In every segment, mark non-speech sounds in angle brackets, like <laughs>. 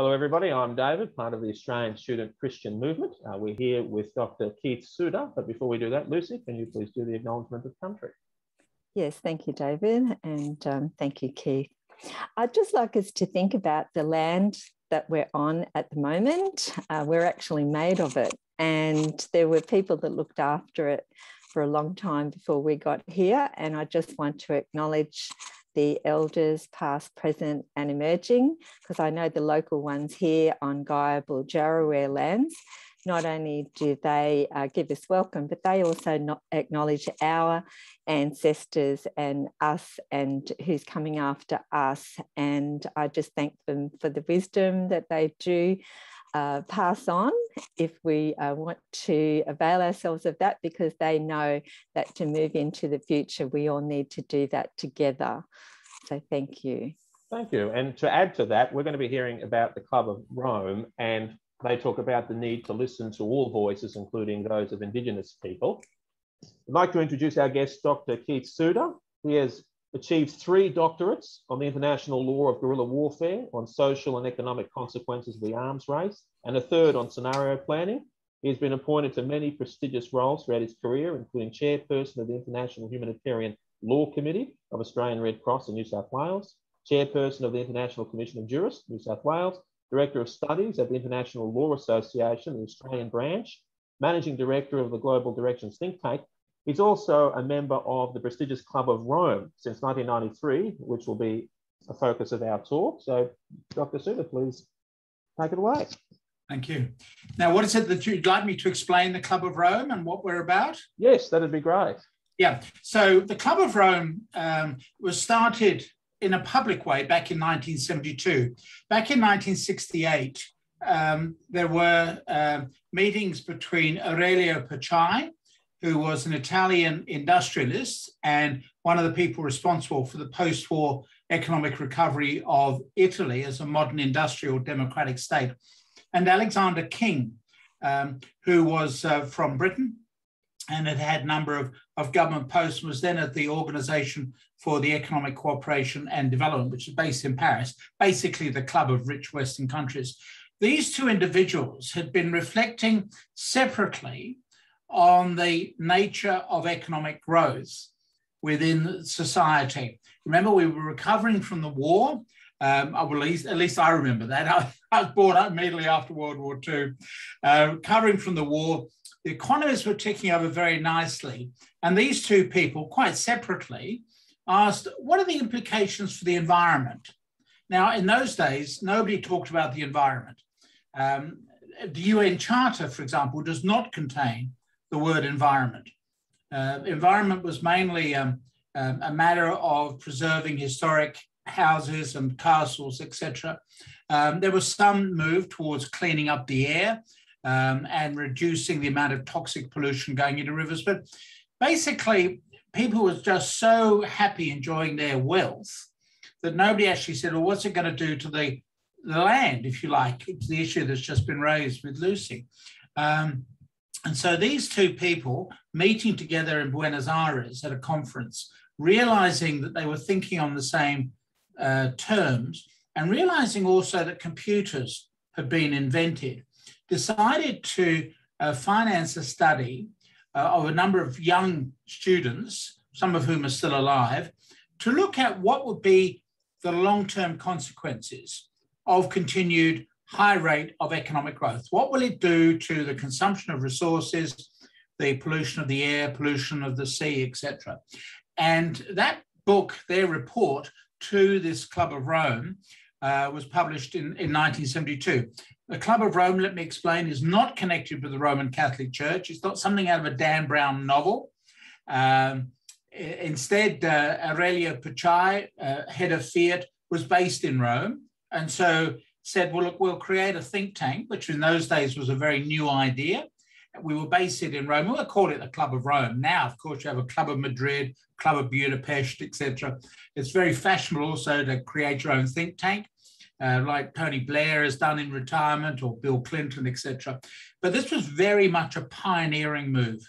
Hello, everybody. I'm David, part of the Australian Student Christian Movement. Uh, we're here with Dr. Keith Suter. But before we do that, Lucy, can you please do the acknowledgement of country? Yes, thank you, David, and um, thank you, Keith. I'd just like us to think about the land that we're on at the moment. Uh, we're actually made of it, and there were people that looked after it for a long time before we got here. And I just want to acknowledge the elders, past, present, and emerging, because I know the local ones here on Gaia Buljaraware lands not only do they uh, give us welcome, but they also acknowledge our ancestors and us and who's coming after us. And I just thank them for the wisdom that they do uh, pass on if we uh, want to avail ourselves of that, because they know that to move into the future, we all need to do that together. So thank you. Thank you. And to add to that, we're going to be hearing about the Club of Rome and they talk about the need to listen to all voices, including those of Indigenous people. I'd like to introduce our guest, Dr. Keith Suter. He has achieved three doctorates on the international law of guerrilla warfare, on social and economic consequences of the arms race, and a third on scenario planning. He has been appointed to many prestigious roles throughout his career, including chairperson of the International Humanitarian Law Committee of Australian Red Cross in New South Wales, chairperson of the International Commission of Jurists, New South Wales, Director of Studies at the International Law Association, the Australian branch, Managing Director of the Global Directions think tank. He's also a member of the prestigious Club of Rome since 1993, which will be a focus of our talk. So, Dr. Suter, please take it away. Thank you. Now, what is it that you'd like me to explain the Club of Rome and what we're about? Yes, that'd be great. Yeah. So, the Club of Rome um, was started in a public way back in 1972. Back in 1968, um, there were uh, meetings between Aurelio Peccei, who was an Italian industrialist and one of the people responsible for the post war economic recovery of Italy as a modern industrial democratic state, and Alexander King, um, who was uh, from Britain and had had a number of, of government posts, was then at the Organization for the Economic Cooperation and Development, which is based in Paris, basically the club of rich Western countries. These two individuals had been reflecting separately on the nature of economic growth within society. Remember, we were recovering from the war. Um, at, least, at least I remember that. I, <laughs> I was born immediately after World War II. Uh, recovering from the war, the economies were ticking over very nicely. And these two people, quite separately, asked, what are the implications for the environment? Now, in those days, nobody talked about the environment. Um, the UN Charter, for example, does not contain the word environment. Uh, environment was mainly um, um, a matter of preserving historic houses and castles, etc. Um, there was some move towards cleaning up the air um, and reducing the amount of toxic pollution going into rivers. But basically, people were just so happy enjoying their wealth that nobody actually said, well, what's it going to do to the, the land, if you like? It's the issue that's just been raised with Lucy. Um, and so these two people meeting together in Buenos Aires at a conference, realizing that they were thinking on the same uh, terms, and realizing also that computers had been invented, decided to uh, finance a study uh, of a number of young students, some of whom are still alive, to look at what would be the long term consequences of continued high rate of economic growth. What will it do to the consumption of resources, the pollution of the air, pollution of the sea, etc.? And that book, their report to this Club of Rome, uh, was published in, in 1972. The Club of Rome, let me explain, is not connected with the Roman Catholic Church. It's not something out of a Dan Brown novel. Um, instead, uh, Aurelio Peccei, uh, head of Fiat, was based in Rome. And so said, well, look, we'll create a think tank, which in those days was a very new idea. We will base it in Rome. We'll call it the Club of Rome. Now, of course, you have a Club of Madrid, Club of Budapest, etc. It's very fashionable also to create your own think tank uh, like Tony Blair has done in retirement or Bill Clinton, etc. But this was very much a pioneering move.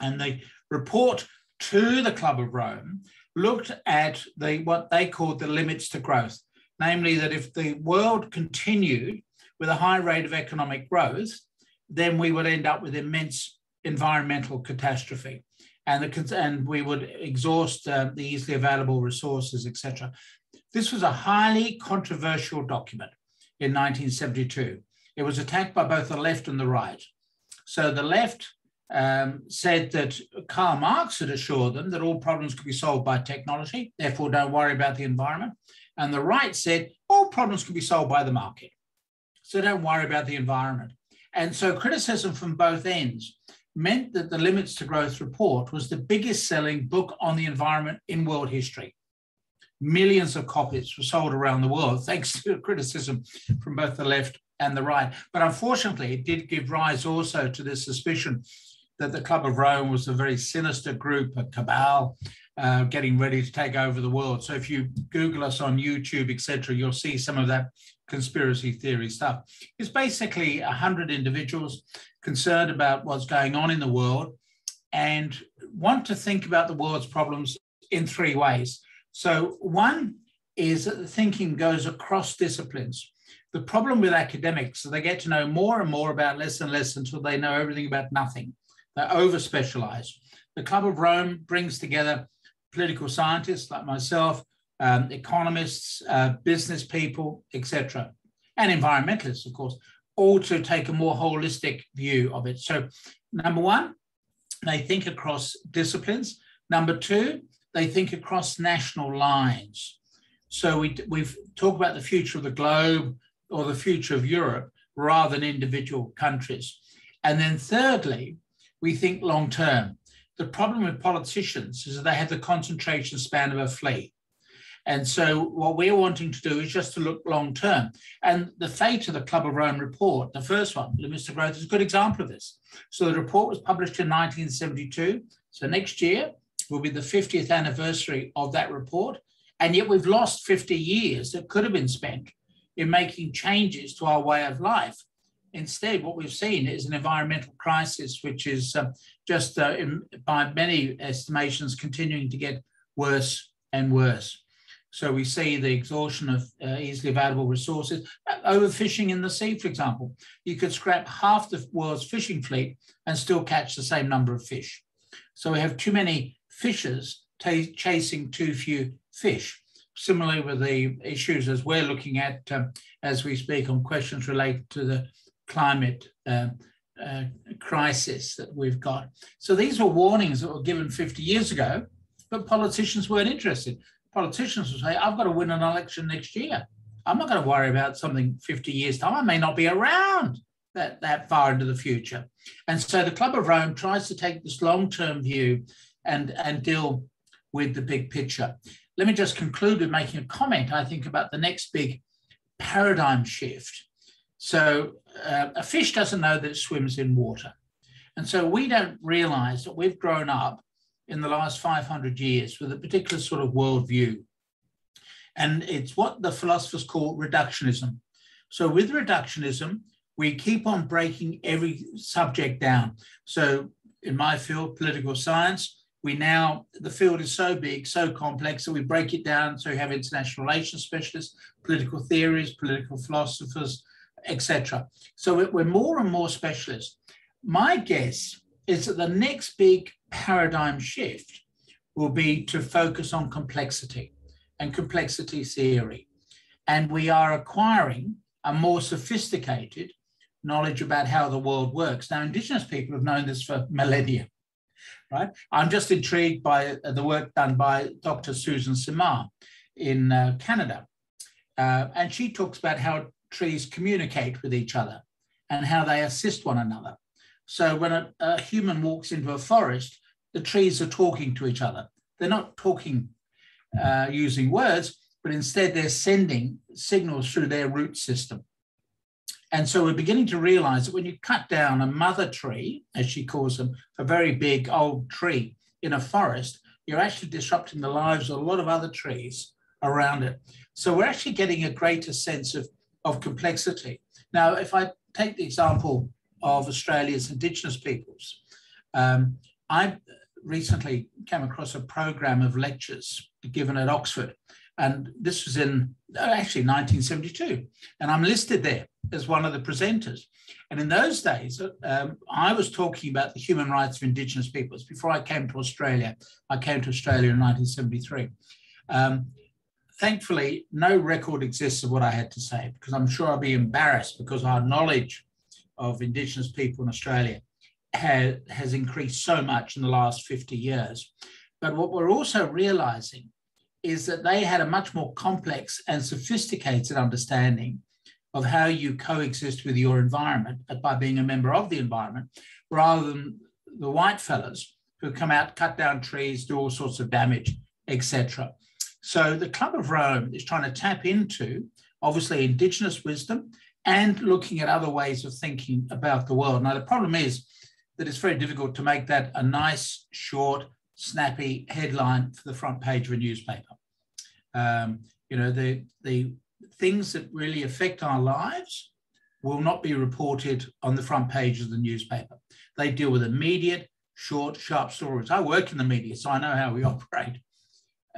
And the report to the Club of Rome looked at the what they called the limits to growth. Namely that if the world continued with a high rate of economic growth, then we would end up with immense environmental catastrophe. And, the, and we would exhaust uh, the easily available resources, etc. This was a highly controversial document in 1972. It was attacked by both the left and the right. So the left um, said that Karl Marx had assured them that all problems could be solved by technology, therefore don't worry about the environment. And the right said all problems can be solved by the market, so don't worry about the environment. And so criticism from both ends meant that the Limits to Growth report was the biggest selling book on the environment in world history. Millions of copies were sold around the world <laughs> thanks to criticism from both the left and the right. But unfortunately, it did give rise also to this suspicion that the Club of Rome was a very sinister group, a cabal, uh, getting ready to take over the world. So if you Google us on YouTube, etc., you'll see some of that conspiracy theory stuff. It's basically a hundred individuals concerned about what's going on in the world and want to think about the world's problems in three ways. So one is that the thinking goes across disciplines. The problem with academics is they get to know more and more about less and less until they know everything about nothing. They're over specialized. The Club of Rome brings together political scientists like myself, um, economists, uh, business people, etc., and environmentalists, of course, all to take a more holistic view of it. So, number one, they think across disciplines. Number two, they think across national lines. So we we've talked about the future of the globe or the future of Europe rather than individual countries. And then thirdly, we think long term. The problem with politicians is that they have the concentration span of a flea. And so what we're wanting to do is just to look long term. And the fate of the Club of Rome report, the first one, to Growth, is a good example of this. So the report was published in 1972. So next year will be the 50th anniversary of that report. And yet we've lost 50 years that could have been spent in making changes to our way of life. Instead, what we've seen is an environmental crisis, which is uh, just, uh, in, by many estimations, continuing to get worse and worse. So we see the exhaustion of uh, easily available resources, overfishing in the sea, for example. You could scrap half the world's fishing fleet and still catch the same number of fish. So we have too many fishers chasing too few fish. Similarly with the issues as we're looking at um, as we speak on questions related to the climate uh, uh, crisis that we've got. So these were warnings that were given 50 years ago, but politicians weren't interested. Politicians would say, I've got to win an election next year. I'm not going to worry about something 50 years' time. I may not be around that, that far into the future. And so the Club of Rome tries to take this long-term view and, and deal with the big picture. Let me just conclude with making a comment, I think, about the next big paradigm shift. So uh, a fish doesn't know that it swims in water. And so we don't realize that we've grown up in the last 500 years with a particular sort of worldview. And it's what the philosophers call reductionism. So with reductionism, we keep on breaking every subject down. So in my field, political science, we now, the field is so big, so complex, that we break it down. So we have international relations specialists, political theories, political philosophers, etc. So we're more and more specialist. My guess is that the next big paradigm shift will be to focus on complexity and complexity theory. And we are acquiring a more sophisticated knowledge about how the world works. Now, Indigenous people have known this for millennia right? I'm just intrigued by the work done by Dr. Susan Simard in uh, Canada. Uh, and she talks about how trees communicate with each other and how they assist one another. So when a, a human walks into a forest, the trees are talking to each other. They're not talking uh, using words, but instead they're sending signals through their root system. And so we're beginning to realize that when you cut down a mother tree, as she calls them, a very big old tree in a forest, you're actually disrupting the lives of a lot of other trees around it. So we're actually getting a greater sense of, of complexity. Now, if I take the example of Australia's Indigenous peoples, um, I recently came across a program of lectures given at Oxford And this was in actually 1972. And I'm listed there as one of the presenters. And in those days, um, I was talking about the human rights of Indigenous peoples. Before I came to Australia, I came to Australia in 1973. Um, thankfully, no record exists of what I had to say because I'm sure I'll be embarrassed because our knowledge of Indigenous people in Australia has, has increased so much in the last 50 years. But what we're also realizing is that they had a much more complex and sophisticated understanding of how you coexist with your environment by being a member of the environment rather than the white fellas who come out, cut down trees, do all sorts of damage, etc. So the Club of Rome is trying to tap into obviously indigenous wisdom and looking at other ways of thinking about the world. Now the problem is that it's very difficult to make that a nice, short, snappy headline for the front page of a newspaper. Um, you know, the, the things that really affect our lives will not be reported on the front page of the newspaper. They deal with immediate, short, sharp stories. I work in the media, so I know how we <laughs> operate.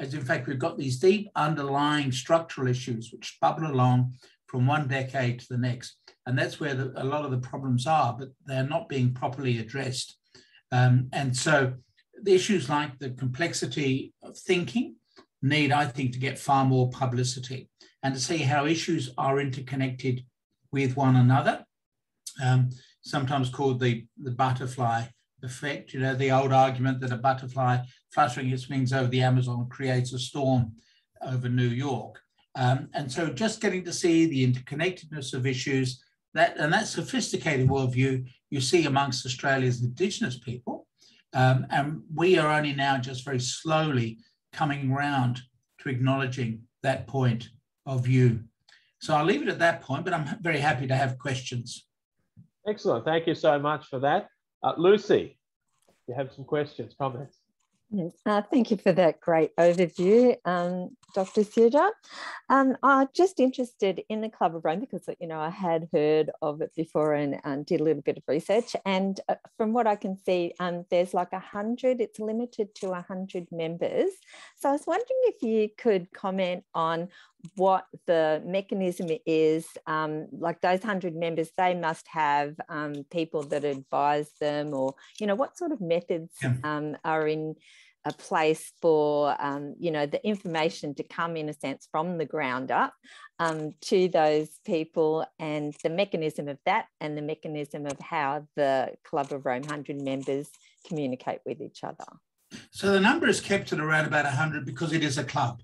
As in fact, we've got these deep underlying structural issues which bubble along from one decade to the next. And that's where the, a lot of the problems are, but they're not being properly addressed. Um, and so the issues like the complexity of thinking need, I think, to get far more publicity and to see how issues are interconnected with one another, um, sometimes called the, the butterfly effect. You know, the old argument that a butterfly fluttering its wings over the Amazon creates a storm over New York. Um, and so just getting to see the interconnectedness of issues, that and that sophisticated worldview you see amongst Australia's Indigenous people. Um, and we are only now just very slowly coming round to acknowledging that point of view. So I'll leave it at that point, but I'm very happy to have questions. Excellent. Thank you so much for that. Uh, Lucy, you have some questions, comments? Yes, uh, thank you for that great overview, um, Dr. Suter. Um, I'm just interested in the Club of Rome because, you know, I had heard of it before and um, did a little bit of research. And uh, from what I can see, um, there's like a hundred, it's limited to a hundred members. So I was wondering if you could comment on what the mechanism is. Um, like those hundred members, they must have um, people that advise them or, you know, what sort of methods yeah. are in a place for um, you know the information to come in a sense from the ground up um, to those people and the mechanism of that and the mechanism of how the club of rome 100 members communicate with each other. So the number is kept at around about 100 because it is a club.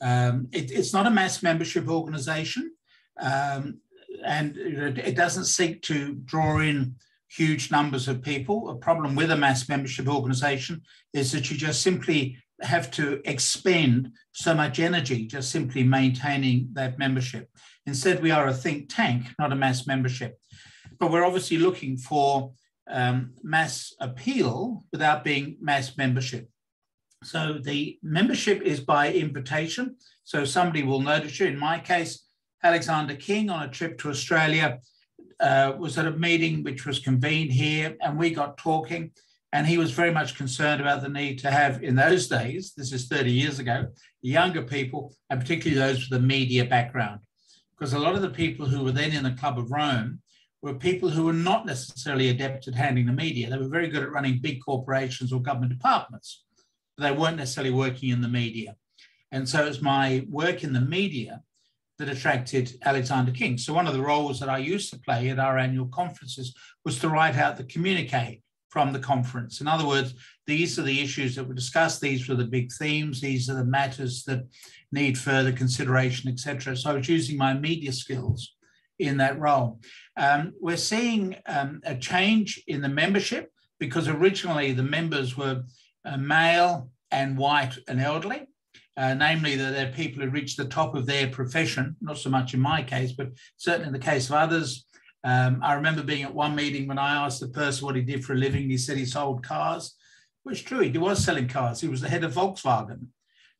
Um, it, it's not a mass membership organization um, and it doesn't seek to draw in huge numbers of people. A problem with a mass membership organization is that you just simply have to expend so much energy just simply maintaining that membership. Instead, we are a think tank, not a mass membership. But we're obviously looking for um, mass appeal without being mass membership. So the membership is by invitation. So somebody will notice you. In my case, Alexander King on a trip to Australia uh, was at a meeting which was convened here, and we got talking. And he was very much concerned about the need to have, in those days, this is 30 years ago, younger people, and particularly those with a media background. Because a lot of the people who were then in the Club of Rome were people who were not necessarily adept at handling the media. They were very good at running big corporations or government departments, but they weren't necessarily working in the media. And so it's my work in the media that attracted Alexander King. So one of the roles that I used to play at our annual conferences was to write out the communique from the conference. In other words, these are the issues that were discussed. These were the big themes. These are the matters that need further consideration, etc. So I was using my media skills in that role. Um, we're seeing um, a change in the membership because originally the members were uh, male and white and elderly uh, namely that they're people who reach the top of their profession, not so much in my case, but certainly in the case of others. Um, I remember being at one meeting when I asked the person what he did for a living. He said he sold cars, which true, he was selling cars. He was the head of Volkswagen.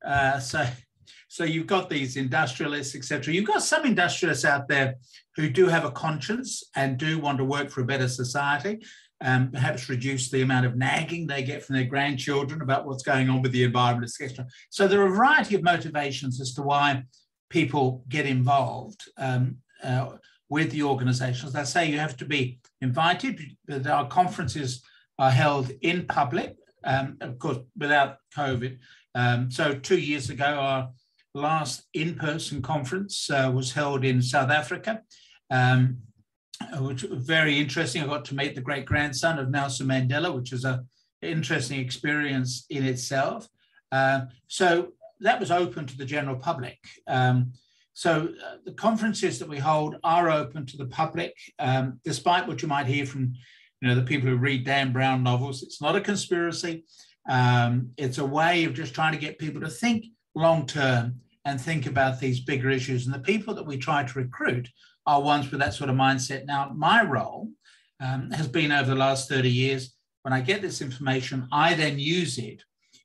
Uh, so, <laughs> so you've got these industrialists, etc. You've got some industrialists out there who do have a conscience and do want to work for a better society. Um, perhaps reduce the amount of nagging they get from their grandchildren about what's going on with the environment, etc. So there are a variety of motivations as to why people get involved um, uh, with the organizations. I say you have to be invited, but our conferences are held in public, um, of course, without COVID. Um, so two years ago, our last in-person conference uh, was held in South Africa. Um, which was very interesting. I got to meet the great grandson of Nelson Mandela, which was a interesting experience in itself. Uh, so that was open to the general public. Um, so uh, the conferences that we hold are open to the public, um, despite what you might hear from you know the people who read Dan Brown novels. It's not a conspiracy. Um, it's a way of just trying to get people to think long term and think about these bigger issues. And the people that we try to recruit are ones with that sort of mindset. Now, my role um, has been over the last 30 years. When I get this information, I then use it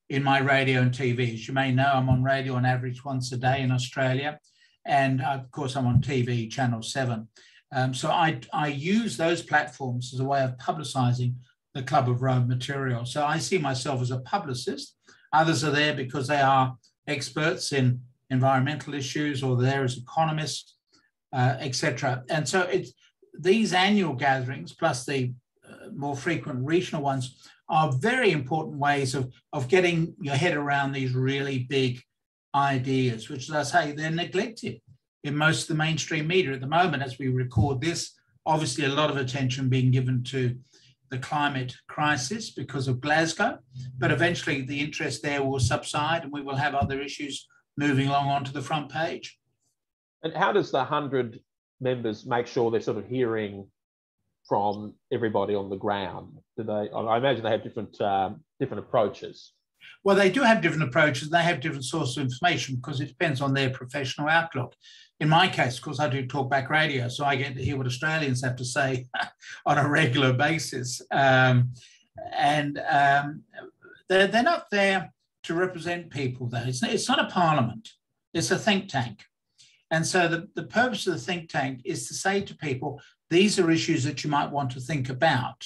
in my radio and TV. As you may know, I'm on radio on average once a day in Australia. And of course, I'm on TV, Channel 7. Um, so I, I use those platforms as a way of publicizing the Club of Rome material. So I see myself as a publicist. Others are there because they are experts in environmental issues or there as economists uh, etc. And so it's these annual gatherings plus the uh, more frequent regional ones are very important ways of, of getting your head around these really big ideas, which, as I say, they're neglected in most of the mainstream media at the moment. As we record this, obviously a lot of attention being given to the climate crisis because of Glasgow, but eventually the interest there will subside and we will have other issues moving along onto the front page. And how does the 100 members make sure they're sort of hearing from everybody on the ground? Do they? I imagine they have different um, different approaches. Well, they do have different approaches. They have different sources of information because it depends on their professional outlook. In my case, of course, I do talkback radio, so I get to hear what Australians have to say <laughs> on a regular basis. Um, and um, they're, they're not there to represent people, though. It's, it's not a parliament, it's a think tank. And so the, the purpose of the think tank is to say to people, these are issues that you might want to think about,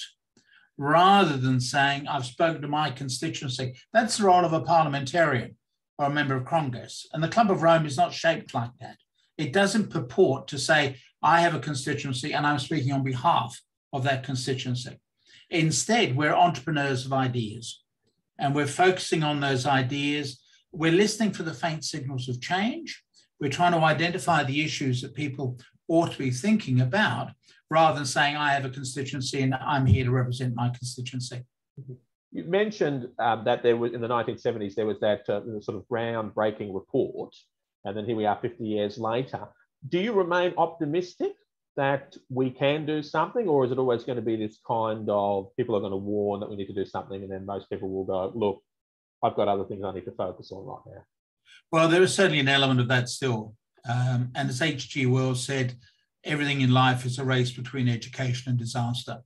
rather than saying, I've spoken to my constituency. That's the role of a parliamentarian or a member of Congress. And the Club of Rome is not shaped like that. It doesn't purport to say, I have a constituency and I'm speaking on behalf of that constituency. Instead, we're entrepreneurs of ideas and we're focusing on those ideas. We're listening for the faint signals of change we're trying to identify the issues that people ought to be thinking about rather than saying, I have a constituency and I'm here to represent my constituency. You mentioned um, that there was in the 1970s, there was that uh, sort of groundbreaking report. And then here we are 50 years later. Do you remain optimistic that we can do something, or is it always going to be this kind of people are going to warn that we need to do something, and then most people will go, Look, I've got other things I need to focus on right now? Well, there is certainly an element of that still. Um, and as H.G. Wells said, everything in life is a race between education and disaster.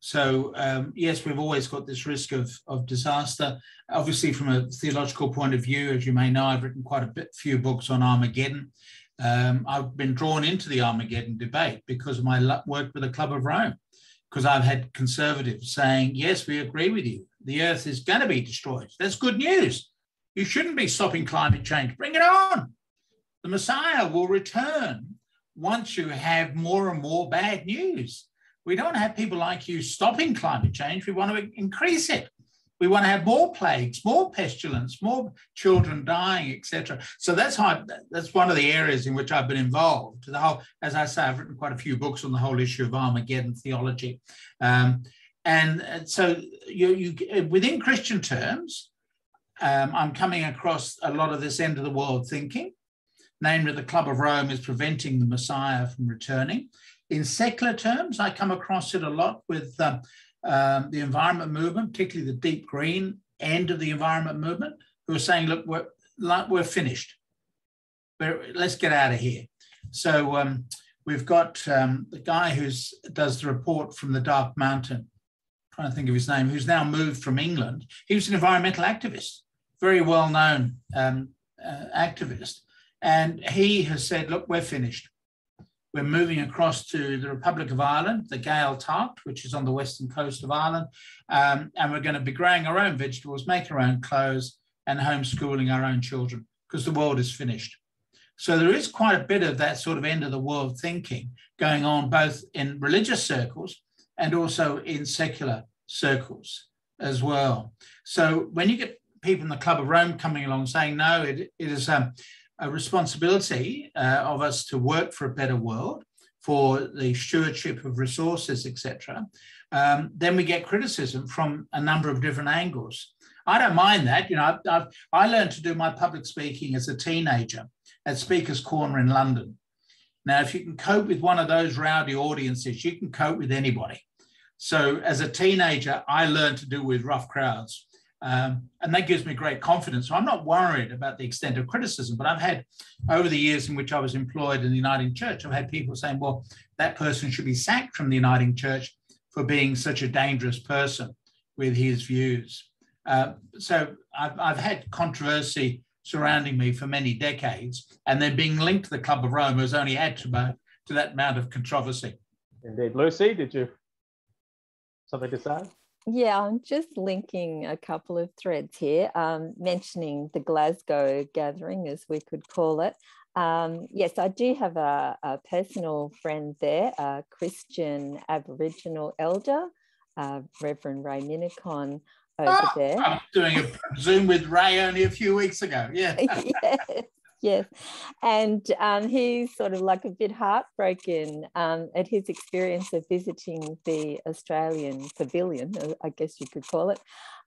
So, um, yes, we've always got this risk of, of disaster. Obviously, from a theological point of view, as you may know, I've written quite a bit, few books on Armageddon. Um, I've been drawn into the Armageddon debate because of my work with the Club of Rome, because I've had conservatives saying, yes, we agree with you. The earth is going to be destroyed. That's good news. You shouldn't be stopping climate change. Bring it on. The Messiah will return once you have more and more bad news. We don't have people like you stopping climate change. We want to increase it. We want to have more plagues, more pestilence, more children dying, etc. So that's how I, that's one of the areas in which I've been involved. The whole, as I say, I've written quite a few books on the whole issue of Armageddon theology, um, and so you, you within Christian terms, um, I'm coming across a lot of this end of the world thinking, namely the Club of Rome is preventing the Messiah from returning. In secular terms, I come across it a lot with um, um, the environment movement, particularly the deep green end of the environment movement, who are saying, look, we're, we're finished. We're, let's get out of here. So um, we've got um, the guy who does the report from the Dark Mountain, trying to think of his name, who's now moved from England. He was an environmental activist very well known um, uh, activist. And he has said, look, we're finished. we're moving across to the Republic of Ireland, the Gaeltacht, which is on the western coast of Ireland. Um, and we're going to be growing our own vegetables, making our own clothes, and homeschooling our own children because the world is finished. So there is quite a bit of that sort of end of the world thinking going on both in religious circles and also in secular circles as well. So when you get people in the Club of Rome coming along saying, no, it, it is um, a responsibility uh, of us to work for a better world, for the stewardship of resources, etc., um, then we get criticism from a number of different angles. I don't mind that. You know, I've, I've, i learned to do my public speaking as a teenager at Speaker's Corner in London. Now, if you can cope with one of those rowdy audiences, you can cope with anybody. So, as a teenager, I learned to deal with rough crowds. Um, and that gives me great confidence. So I'm not worried about the extent of criticism, but I've had over the years in which I was employed in the Uniting Church, I've had people saying, well, that person should be sacked from the Uniting Church for being such a dangerous person with his views. Uh, so I've, I've had controversy surrounding me for many decades, and then being linked to the Club of Rome has only added to, to that amount of controversy. Indeed. Lucy, did you something to say? Yeah, I'm just linking a couple of threads here, um, mentioning the Glasgow gathering, as we could call it. Um, yes, I do have a, a, personal friend there, a Christian Aboriginal elder, uh, Reverend Ray Minniecon over oh, there. I was doing a Zoom with Ray only a few weeks ago. Yeah. <laughs> yes, yes. And um, he's sort of like a bit heartbroken um, at his experience of visiting the Australian pavilion, uh, I guess you could call it.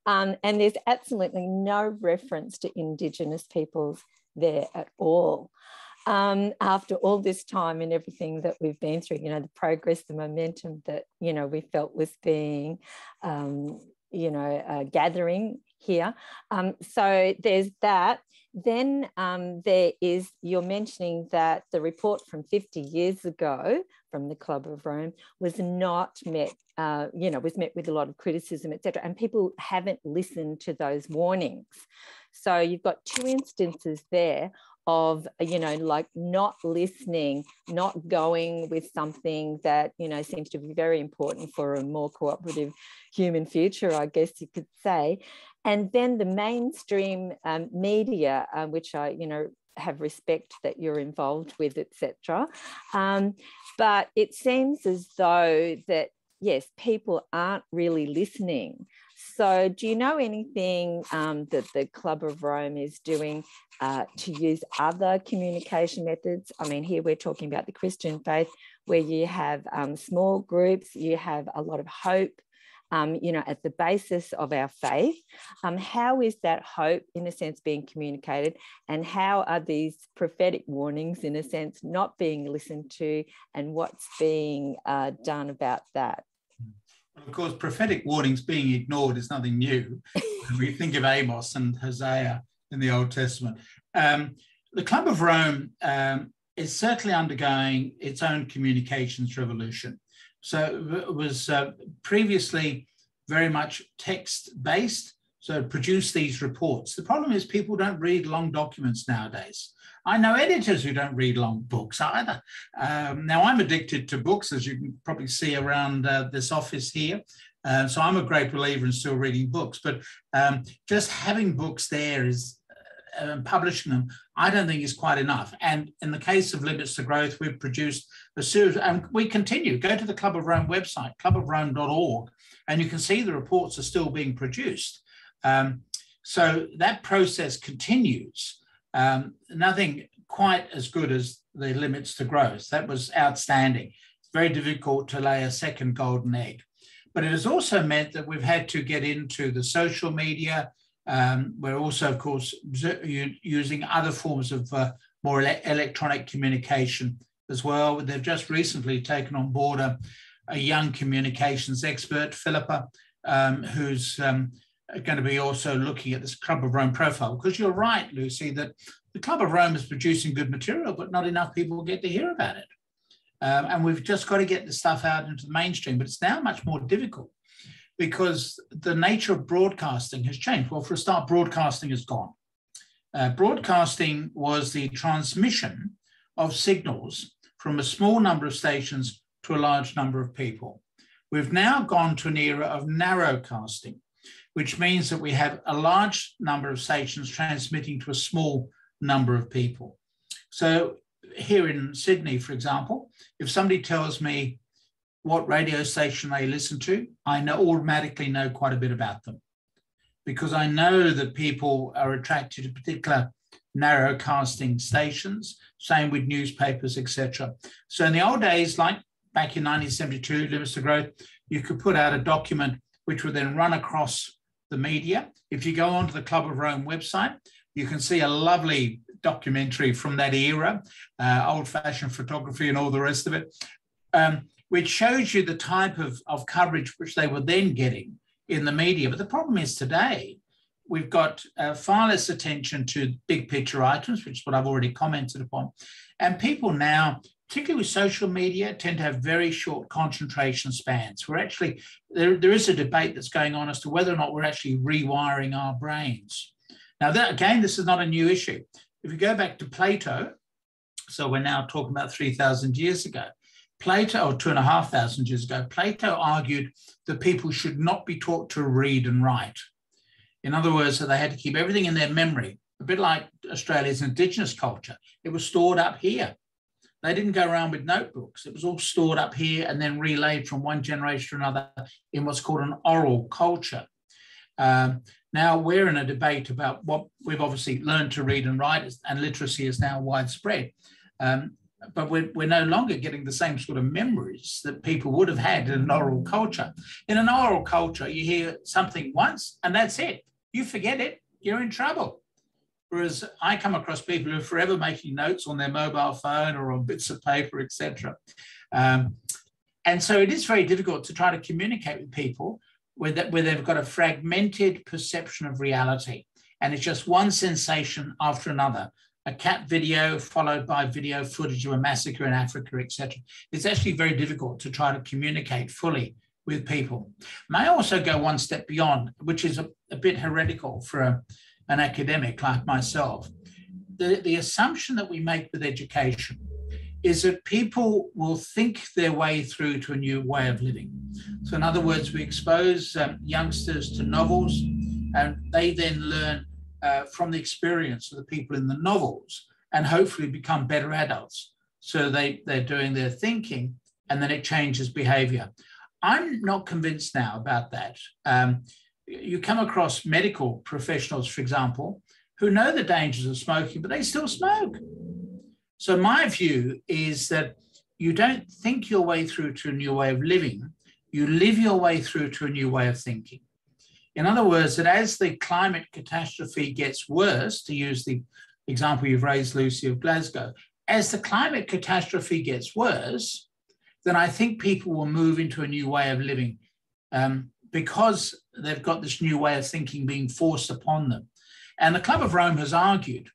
Um, and there's absolutely no reference to Indigenous peoples there at all. Um, after all this time and everything that we've been through, you know, the progress, the momentum that, you know, we felt was being um, you know, uh, gathering here. Um, so there's that. Then um, there is, you're mentioning that the report from 50 years ago from the Club of Rome was not met, uh, you know, was met with a lot of criticism, etc. And people haven't listened to those warnings. So you've got two instances there of you know like not listening not going with something that you know seems to be very important for a more cooperative human future i guess you could say and then the mainstream um, media uh, which i you know have respect that you're involved with etc um, but it seems as though that yes people aren't really listening so, do you know anything um, that the Club of Rome is doing uh, to use other communication methods? I mean, here we're talking about the Christian faith, where you have um, small groups, you have a lot of hope. Um, you know, at the basis of our faith, um, how is that hope, in a sense, being communicated, and how are these prophetic warnings, in a sense, not being listened to, and what's being uh, done about that? Of course, prophetic warnings being ignored is nothing new. we think of Amos and Hosea in the Old Testament. Um, the Club of Rome um, is certainly undergoing its own communications revolution. So it was uh, previously very much text based, so produce these reports. The problem is people don't read long documents nowadays. I know editors who don't read long books either. Um, now, I'm addicted to books, as you can probably see around uh, this office here. Uh, so I'm a great believer in still reading books, but um, just having books there is uh, publishing them, I don't think is quite enough. And in the case of Limits to Growth, we've produced a series, and we continue. Go to the Club of Rome website, clubofrome.org, and you can see the reports are still being produced. Um, so that process continues. Um, nothing quite as good as the limits to growth. That was outstanding. It's very difficult to lay a second golden egg. But it has also meant that we've had to get into the social media. Um, we're also, of course, using other forms of uh, more ele electronic communication as well. They've just recently taken on board a, a young communications expert, Philippa, um, who's um, going to be also looking at this Club of Rome profile because you're right, Lucy, that the Club of Rome is producing good material, but not enough people get to hear about it. Um, and we've just got to get the stuff out into the mainstream, but it's now much more difficult because the nature of broadcasting has changed. Well, for a start, broadcasting is gone. Uh, broadcasting was the transmission of signals from a small number of stations to a large number of people. We've now gone to an era of narrowcasting, which means that we have a large number of stations transmitting to a small number of people. So here in Sydney, for example, if somebody tells me what radio station they listen to, I know automatically know quite a bit about them because I know that people are attracted to particular narrowcasting stations, same with newspapers, etc. So in the old days, like back in 1972, Limits to Growth, you could put out a document which would then run across the media. If you go onto the Club of Rome website, you can see a lovely documentary from that era, uh, old-fashioned photography and all the rest of it, um, which shows you the type of, of coverage which they were then getting in the media. But the problem is today, we've got uh, far less attention to big picture items, which is what I've already commented upon. And people now, particularly with social media, tend to have very short concentration spans. We're actually, there, there is a debate that's going on as to whether or not we're actually rewiring our brains. Now, that, again, this is not a new issue. If you go back to Plato, so we're now talking about 3,000 years ago, Plato, or two and a half thousand years ago, Plato argued that people should not be taught to read and write. In other words, that they had to keep everything in their memory, a bit like Australia's Indigenous culture. It was stored up here. They didn't go around with notebooks. It was all stored up here and then relayed from one generation to another in what's called an oral culture. Um, now we're in a debate about what we've obviously learned to read and write, and literacy is now widespread. Um, but we're, we're no longer getting the same sort of memories that people would have had in an oral culture. In an oral culture, you hear something once and that's it. You forget it, you're in trouble. Whereas I come across people who are forever making notes on their mobile phone or on bits of paper, etc. Um, and so it is very difficult to try to communicate with people where, that, where they've got a fragmented perception of reality. And it's just one sensation after another a cat video followed by video footage of a massacre in Africa, etc. It's actually very difficult to try to communicate fully with people. May also go one step beyond, which is a, a bit heretical for a, an academic like myself. The, the assumption that we make with education is that people will think their way through to a new way of living. So, in other words, we expose um, youngsters to novels and they then learn uh, from the experience of the people in the novels and hopefully become better adults. So they, they're doing their thinking and then it changes behavior. I'm not convinced now about that. Um, you come across medical professionals, for example, who know the dangers of smoking, but they still smoke. So, my view is that you don't think your way through to a new way of living, you live your way through to a new way of thinking. In other words, that as the climate catastrophe gets worse, to use the example you've raised, Lucy, of Glasgow, as the climate catastrophe gets worse, then I think people will move into a new way of living um, because they've got this new way of thinking being forced upon them. And the Club of Rome has argued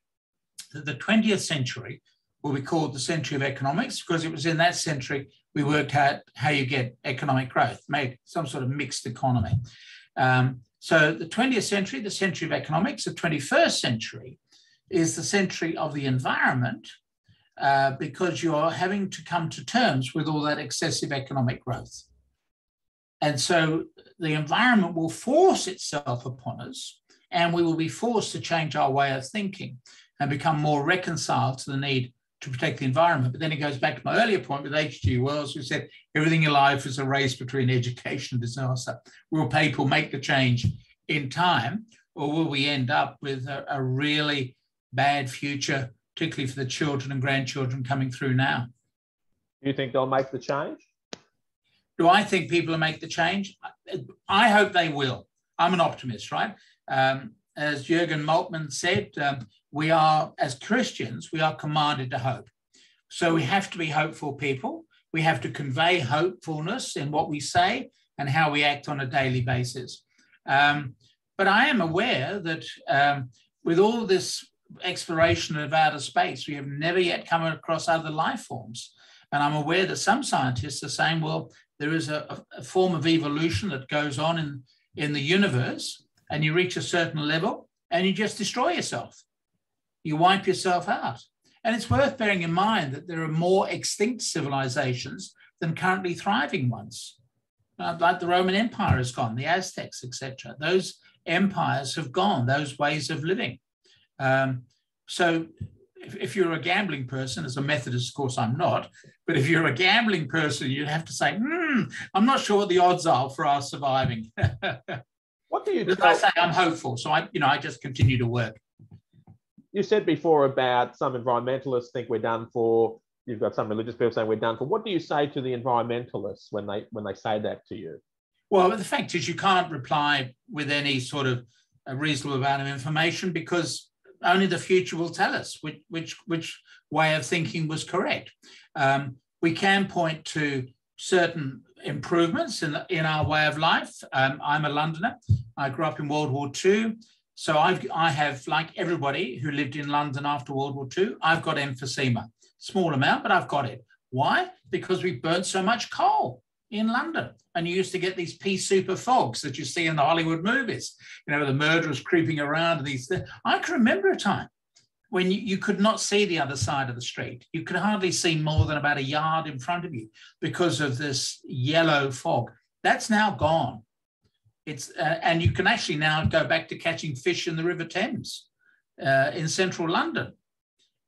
that the 20th century will be called the century of economics because it was in that century we worked out how you get economic growth, made some sort of mixed economy. Um, so the 20th century, the century of economics, the 21st century is the century of the environment uh, because you're having to come to terms with all that excessive economic growth. And so the environment will force itself upon us, and we will be forced to change our way of thinking and become more reconciled to the need to protect the environment. But then it goes back to my earlier point with H.G. Wells, who said everything in life is a race between education and disaster. Will people make the change in time, or will we end up with a, a really bad future, particularly for the children and grandchildren coming through now? Do you think they'll make the change? Do I think people will make the change? I hope they will. I'm an optimist, right? Um, as Jürgen Moltmann said, um, we are, as Christians, we are commanded to hope. So we have to be hopeful people. We have to convey hopefulness in what we say and how we act on a daily basis. Um, but I am aware that um, with all this exploration of outer space, we have never yet come across other life forms. And I'm aware that some scientists are saying, well, there is a, a form of evolution that goes on in, in the universe and you reach a certain level and you just destroy yourself. You wipe yourself out. And it's worth bearing in mind that there are more extinct civilizations than currently thriving ones. Uh, like the Roman Empire has gone, the Aztecs, etc. Those empires have gone, those ways of living. Um, so if, if, you're a gambling person, as a Methodist, of course I'm not, but if you're a gambling person, you'd have to say, hmm, I'm not sure what the odds are for our surviving. <laughs> what do you As I say, I'm hopeful. So I, you know, I just continue to work. You said before about some environmentalists think we're done for. You've got some religious people saying we're done for. What do you say to the environmentalists when they when they say that to you? Well, the fact is, you can't reply with any sort of a reasonable amount of information because only the future will tell us which which which way of thinking was correct. Um, we can point to certain improvements in, in our way of life. Um, I'm a Londoner. I grew up in World War II. So I've, I have, like everybody who lived in London after World War II, I've got emphysema. Small amount, but I've got it. Why? Because we burnt so much coal in London. And you used to get these pea souper fogs that you see in the Hollywood movies, you know, the murderers creeping around and these things. I can remember a time when you, you could not see the other side of the street. You could hardly see more than about a yard in front of you because of this yellow fog. That's now gone. It's uh, and you can actually now go back to catching fish in the River Thames uh, in central London.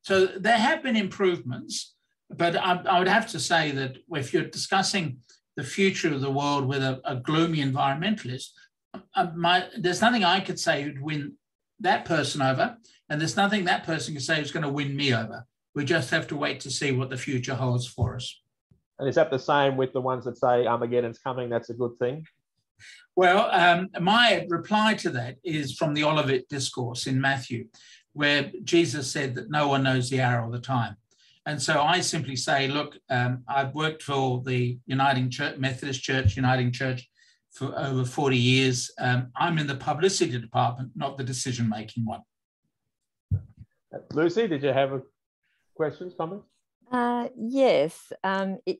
So there have been improvements, but I, I, would have to say that if you're discussing the future of the world with a, a gloomy environmentalist, uh, my, there's nothing I could say would win that person over, and there's nothing that person can say is going to win me over. We just have to wait to see what the future holds for us. And is that the same with the ones that say Armageddon's coming? That's a good thing. Well, um, my reply to that is from the Olivet Discourse in Matthew, where Jesus said that no one knows the hour or the time. And so I simply say, look, um, I've worked for the Uniting Church, Methodist Church, Uniting Church for over 40 years. Um, I'm in the publicity department, not the decision making one. Lucy, did you have a questions, comments? Uh, yes. Um, it,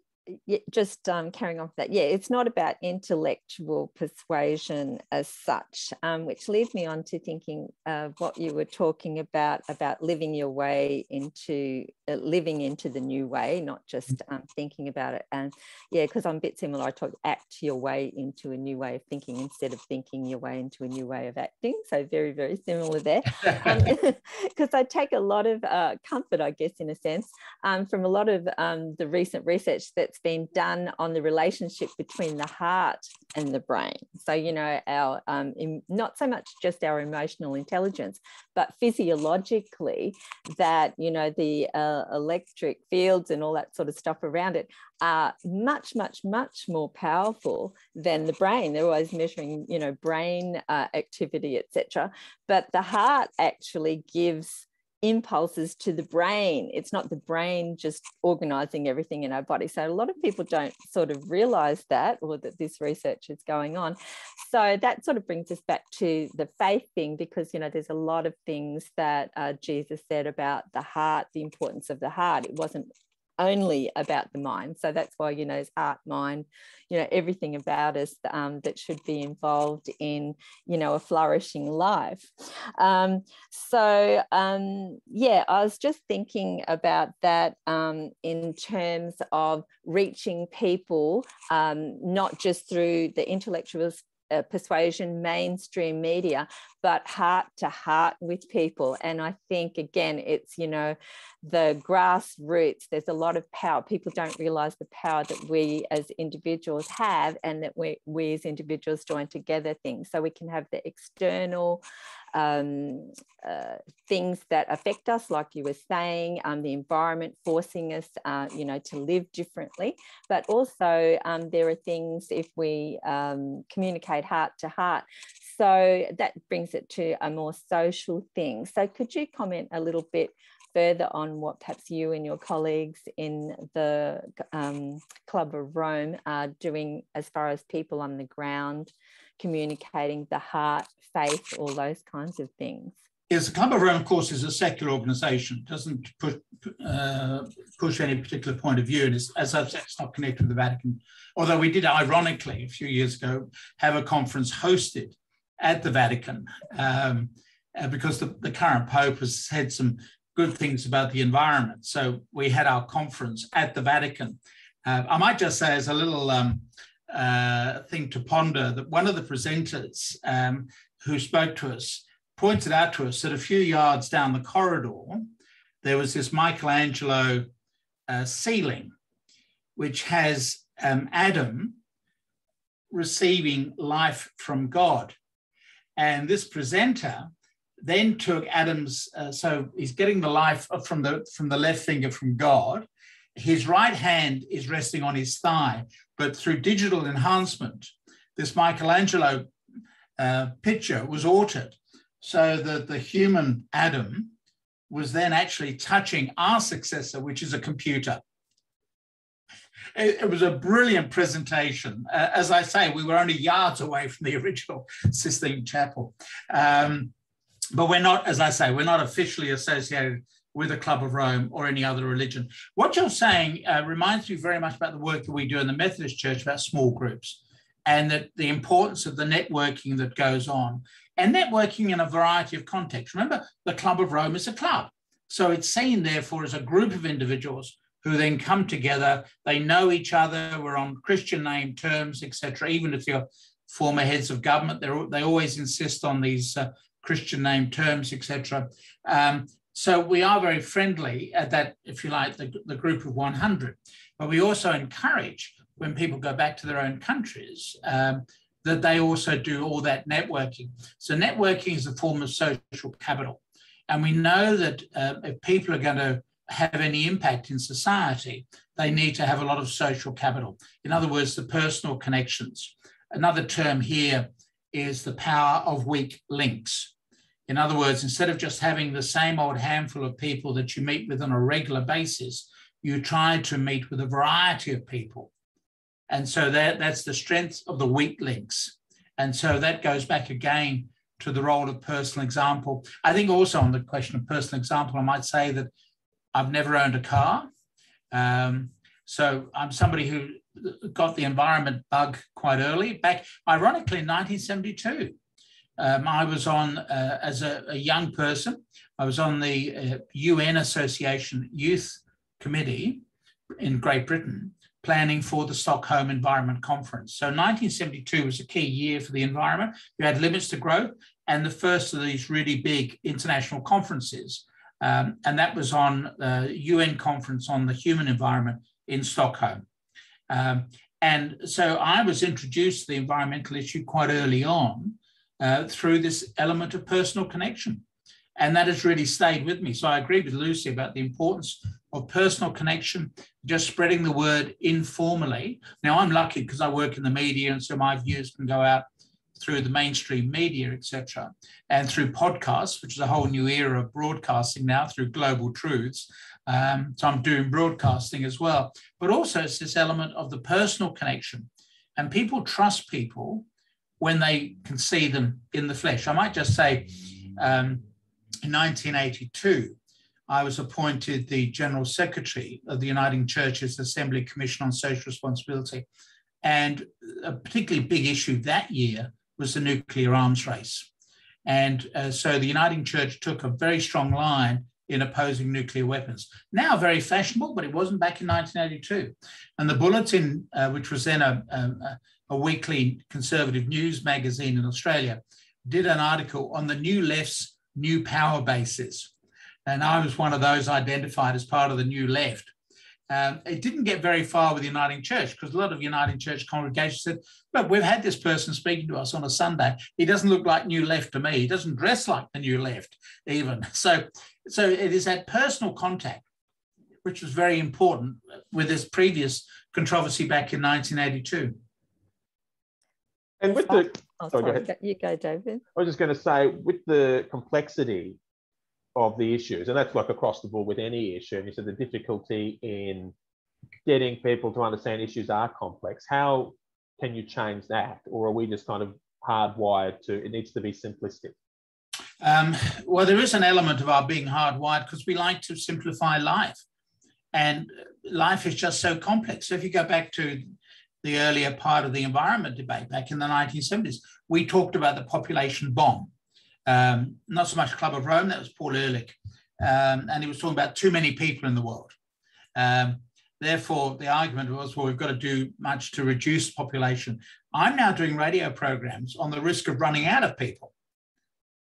just um, carrying on with that, yeah, it's not about intellectual persuasion as such, um, which leads me on to thinking of what you were talking about about living your way into uh, living into the new way, not just um, thinking about it. And yeah, because I'm a bit similar. I talk act your way into a new way of thinking instead of thinking your way into a new way of acting. So very very similar there. Because um, <laughs> <laughs> I take a lot of uh, comfort, I guess, in a sense, um, from a lot of um, the recent research that's that's been done on the relationship between the heart and the brain. So, you know, our um, in, not so much just our emotional intelligence, but physiologically, that, you know, the uh, electric fields and all that sort of stuff around it are much, much, much more powerful than the brain. They're always measuring, you know, brain uh, activity, etc. But the heart actually gives impulses to the brain. It's not the brain just organizing everything in our body. So a lot of people don't sort of realize that or that this research is going on. So that sort of brings us back to the faith thing because, you know, there's a lot of things that uh, Jesus said about the heart, the importance of the heart. It wasn't only about the mind. So that's why, you know, it's art, mind, you know, everything about us um, that should be involved in, you know, a flourishing life. Um, so, um, yeah, I was just thinking about that um, in terms of reaching people, um, not just through the intellectual uh, persuasion, mainstream media, but heart to heart with people. And I think, again, it's, you know, the grassroots, there's a lot of power. People don't realize the power that we as individuals have and that we, we as individuals join together things. So we can have the external um, uh, things that affect us, like you were saying, um, the environment forcing us, uh, you know, to live differently. But also, um, there are things if we um, communicate heart to heart. So that brings it to a more social thing. So could you comment a little bit further on what perhaps you and your colleagues in the um, Club of Rome are doing as far as people on the ground communicating the heart, faith, all those kinds of things. Yes, the Club of Rome, of course, is a secular organisation. doesn't push, uh, push any particular point of view. And as I've said, it's not connected with the Vatican. Although we did, ironically, a few years ago, have a conference hosted at the Vatican um, uh, because the, the current Pope has had some good things about the environment. So we had our conference at the Vatican. Uh, I might just say, as a little um, uh, thing to ponder, that one of the presenters um, who spoke to us pointed out to us that a few yards down the corridor, there was this Michelangelo uh, ceiling, which has um, Adam receiving life from God. And this presenter then took Adam's, uh, so he's getting the life from the from the left finger from God. His right hand is resting on his thigh, but through digital enhancement, this Michelangelo uh, picture was altered so that the human Adam was then actually touching our successor, which is a computer. It, it was a brilliant presentation. Uh, as I say, we were only yards away from the <laughs> original Sistine Chapel. Um, but we're not, as I say, we're not officially associated with the Club of Rome or any other religion. What you're saying uh, reminds me very much about the work that we do in the Methodist Church about small groups and that the importance of the networking that goes on and networking in a variety of contexts. Remember, the Club of Rome is a club. So it's seen, therefore, as a group of individuals who then come together. They know each other. We're on Christian name terms, etc. Even if you're former heads of government, they always insist on these uh, Christian name terms, etc. Um, so we are very friendly at that, if you like, the, the group of 100. But we also encourage when people go back to their own countries um, that they also do all that networking. So networking is a form of social capital. And we know that uh, if people are going to have any impact in society, they need to have a lot of social capital. In other words, the personal connections. Another term here is the power of weak links. In other words, instead of just having the same old handful of people that you meet with on a regular basis, you try to meet with a variety of people. And so that, that's the strength of the weak links. And so that goes back again to the role of personal example. I think also on the question of personal example, I might say that I've never owned a car. Um, so I'm somebody who got the environment bug quite early. Back, ironically, in 1972, um, I was on, uh, as a, a, young person, I was on the uh, UN Association Youth Committee in Great Britain, planning for the Stockholm Environment Conference. So 1972 was a key year for the environment. You had limits to growth and the first of these really big international conferences. Um, and that was on the UN conference on the human environment in Stockholm. Um, and so I was introduced to the environmental issue quite early on uh, through this element of personal connection. And that has really stayed with me. So I agree with Lucy about the importance of personal connection, just spreading the word informally. Now, I'm lucky because I work in the media, and so my views can go out through the mainstream media, etc., and through podcasts, which is a whole new era of broadcasting now through global truths. Um, so I'm doing broadcasting as well. But also, it's this element of the personal connection. And people trust people when they can see them in the flesh. I might just say um, in 1982, I was appointed the General Secretary of the Uniting Churches Assembly Commission on Social Responsibility. And a particularly big issue that year was the nuclear arms race. And uh, so the Uniting Church took a very strong line in opposing nuclear weapons. Now very fashionable, but it wasn't back in 1982. And the Bulletin, uh, which was then a, a, a weekly conservative news magazine in Australia, did an article on the new left's new power bases. And I was one of those identified as part of the new left. Um, it didn't get very far with Uniting Church because a lot of Uniting Church congregations said, Look, we've had this person speaking to us on a Sunday. He doesn't look like New Left to me. He doesn't dress like the New Left, even. <laughs> So, so it is that personal contact, which was very important with this previous controversy back in 1982. And with the, oh, sorry, sorry go you go, David. I was just going to say, with the complexity of the issues, and that's like across the board with any issue, and you said the difficulty in getting people to understand issues are complex. How can you change that, or are we just kind of hardwired to it needs to be simplistic? Um, well, there is an element of our being hardwired because we like to simplify life, and life is just so complex. So if you go back to the earlier part of the environment debate back in the 1970s, we talked about the population bomb. Um, not so much Club of Rome, that was Paul Ehrlich. um, and he was talking about too many people in the world. Um, therefore, the argument was, well, we've got to do much to reduce population. I'm now doing radio programs on the risk of running out of people.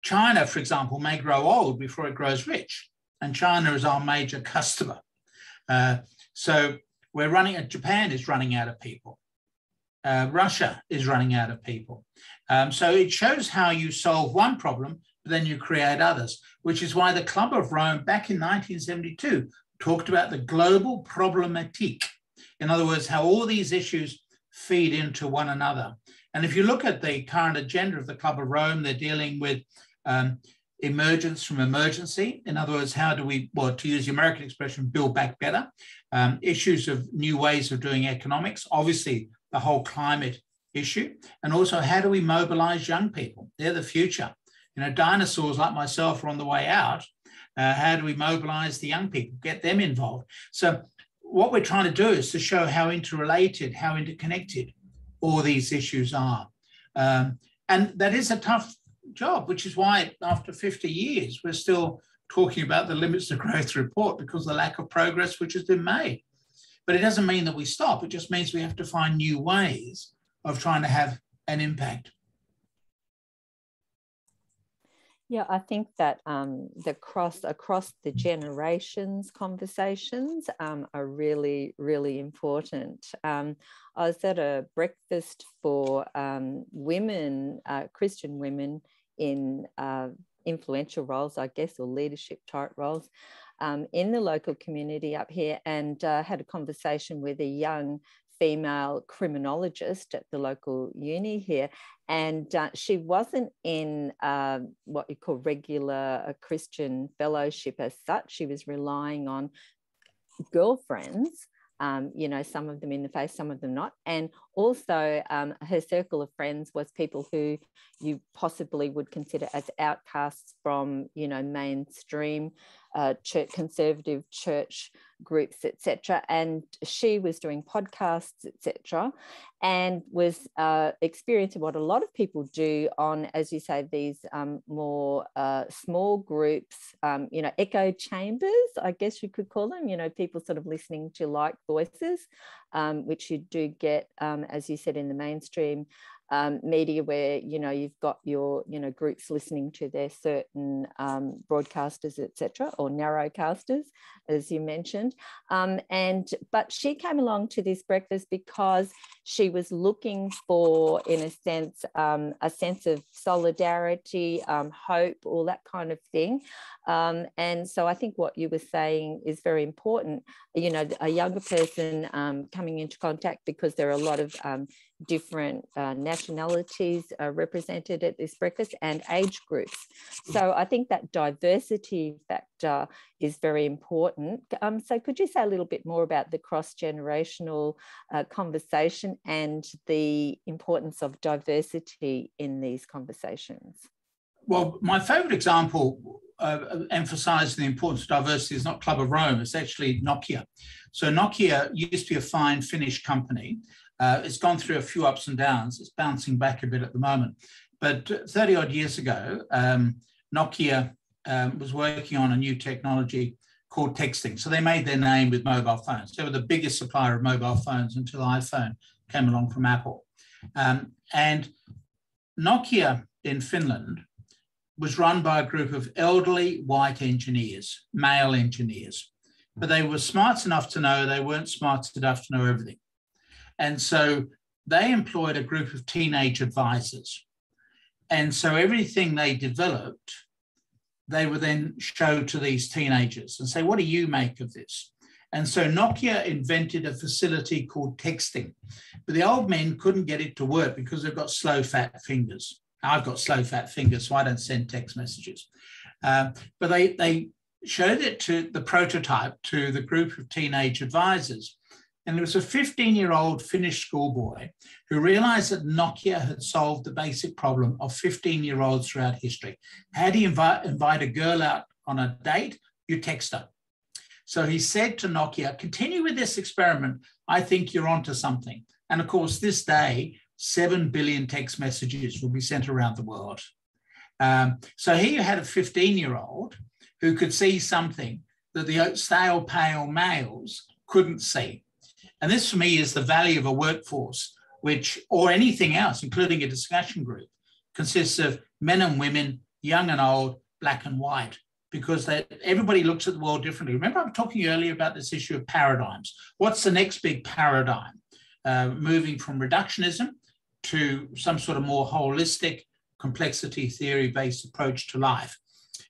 China, for example, may grow old before it grows rich, and China is our major customer. Uh, so we're running, Japan is running out of people. Uh, Russia is running out of people. Um, so it shows how you solve one problem, but then you create others, which is why the Club of Rome back in 1972 talked about the global problematique. In other words, how all these issues feed into one another. And if you look at the current agenda of the Club of Rome, they're dealing with um, emergence from emergency. In other words, how do we, well, to use the American expression, build back better? Um, issues of new ways of doing economics, obviously the whole climate issue, and also how do we mobilize young people? They're the future. You know, dinosaurs like myself are on the way out. Uh, how do we mobilize the young people, get them involved? So what we're trying to do is to show how interrelated, how interconnected all these issues are. Um, and that is a tough job, which is why after 50 years, we're still talking about the limits of growth report because the lack of progress which has been made. But it doesn't mean that we stop. It just means we have to find new ways of trying to have an impact. Yeah, I think that um, the cross across the generations conversations um, are really, really important. Um, I was at a breakfast for um, women, uh, Christian women in uh, influential roles, I guess, or leadership type roles um, in the local community up here, and uh, had a conversation with a young female criminologist at the local uni here. And uh, she wasn't in uh, what you call regular uh, Christian fellowship as such. She was relying on girlfriends um, you know, some of them in the face, some of them not. And also, um, her circle of friends was people who you possibly would consider as outcasts from, you know, mainstream uh, church, conservative church groups, etc. And she was doing podcasts, etc., and was uh, experiencing what a lot of people do on, as you say, these um, more uh, small groups, um, you know, echo chambers, I guess you could call them. You know, people sort of listening to like voices, um, which you do get, as you said, in the mainstream um, media where you know you've got your you know groups listening to their certain um, broadcasters etc or narrowcasters as you mentioned. Um, and but she came along to this breakfast because she was looking for in a sense um, a sense of solidarity um, hope all that kind of thing um, and so I think what you were saying is very important. You know, a younger person um, coming into contact because there are a lot of um, different uh, nationalities uh, represented at this breakfast and age groups. So I think that diversity factor is very important. Um, so could you say a little bit more about the cross-generational uh, conversation and the importance of diversity in these conversations? Well, my favorite example uh, emphasizing the importance of diversity is not Club of Rome, it's actually Nokia. So Nokia used to be a fine Finnish company. Uh, it's gone through a few ups and downs. It's bouncing back a bit at the moment. But 30 odd years ago, um, Nokia um, was working on a new technology called texting. So they made their name with mobile phones. They were the biggest supplier of mobile phones until iPhone came along from Apple. Um, and Nokia in Finland was run by a group of elderly white engineers, male engineers. But they were smart enough to know they weren't smart enough to know everything. And so they employed a group of teenage advisors. And so everything they developed, they would then show to these teenagers and say, What do you make of this? And so Nokia invented a facility called texting. But the old men couldn't get it to work because they've got slow, fat fingers. I've got slow fat fingers, so I don't send text messages. Uh, but they, they showed it to the prototype to the group of teenage advisors. And it was a 15 year old Finnish schoolboy who realized that Nokia had solved the basic problem of 15 year olds throughout history. Do you invite, invite a girl out on a date? You text her. So he said to Nokia, continue with this experiment. I think you're onto something. And of course, this day, 7 billion text messages will be sent around the world. Um, so here you had a 15 year old who could see something that the stale pale males couldn't see. And this for me is the value of a workforce, which, or anything else, including a discussion group, consists of men and women, young and old, black and white, because they, everybody looks at the world differently. Remember, I'm talking earlier about this issue of paradigms. What's the next big paradigm? Uh, moving from reductionism to some sort of more holistic complexity theory based approach to life.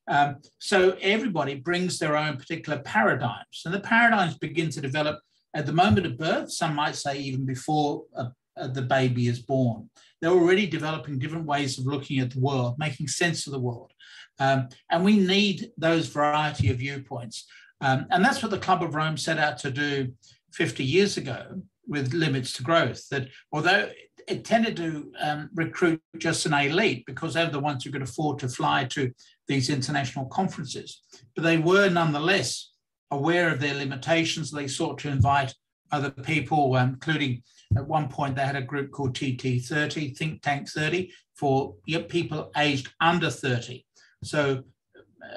Um, so everybody brings their own particular paradigms, and the paradigms begin to develop at the moment of birth. Some might say even before uh, uh, the baby is born. They're already developing different ways of looking at the world, making sense of the world, um, and we need those variety of viewpoints. Um, and that's what the Club of Rome set out to do 50 years ago with limits to growth. That although it tended to um, recruit just an elite because they're the ones who could afford to fly to these international conferences. But they were nonetheless aware of their limitations. They sought to invite other people, um, including at one point they had a group called TT30, Think Tank 30, for people aged under 30. So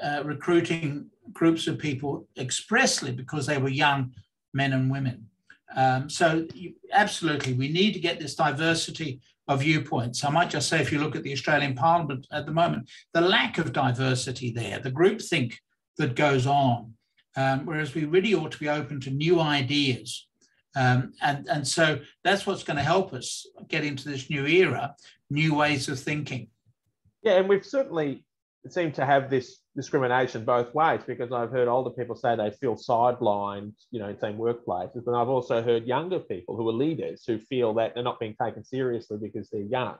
uh, recruiting groups of people expressly because they were young men and women. Um, so you, absolutely, we need to get this diversity of viewpoints. I might just say, if you look at the Australian Parliament at the moment, the lack of diversity there, the groupthink that goes on, um, whereas we really ought to be open to new ideas. Um, and, and so that's what's going to help us get into this new era, new ways of thinking. Yeah, and we've certainly seemed to have this discrimination both ways because I've heard older people say they feel sidelined, you know, in same workplaces. And I've also heard younger people who are leaders who feel that they're not being taken seriously because they're young,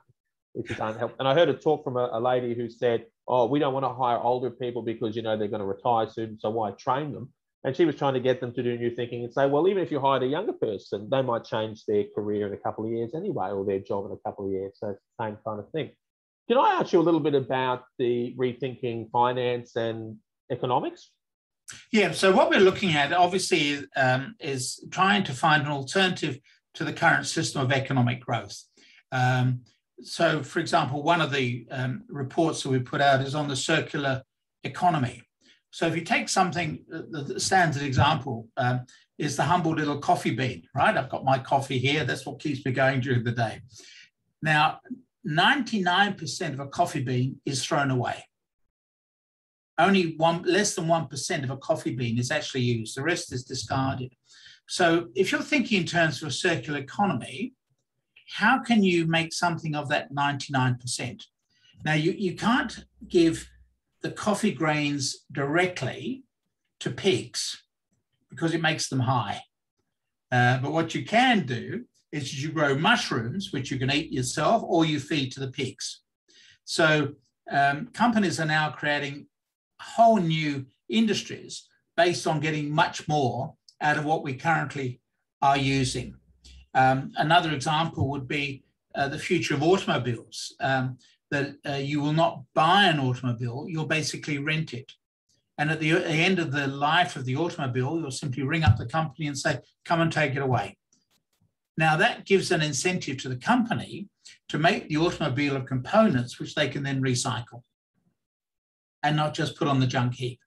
which is unhelpful. And I heard a talk from a, a lady who said, oh, we don't want to hire older people because, you know, they're going to retire soon. So why train them? And she was trying to get them to do new thinking and say, well, even if you hired a younger person, they might change their career in a couple of years anyway, or their job in a couple of years. So it's the same kind of thing. Can I ask you a little bit about the rethinking finance and economics? Yeah, so what we're looking at obviously um, is trying to find an alternative to the current system of economic growth. Um, so, for example, one of the um, reports that we put out is on the circular economy. So, if you take something, the standard example um, is the humble little coffee bean, right? I've got my coffee here. That's what keeps me going during the day. Now, 99% of a coffee bean is thrown away. Only one, less than 1% of a coffee bean is actually used. The rest is discarded. So if you're thinking in terms of a circular economy, how can you make something of that 99%? Now, you, you can't give the coffee grains directly to pigs because it makes them high. Uh, but what you can do is you grow mushrooms, which you can eat yourself or you feed to the pigs. So um, companies are now creating whole new industries based on getting much more out of what we currently are using. Um, another example would be uh, the future of automobiles, um, that uh, you will not buy an automobile, you'll basically rent it. And at the, at the end of the life of the automobile, you'll simply ring up the company and say, come and take it away. Now, that gives an incentive to the company to make the automobile of components which they can then recycle and not just put on the junk heap.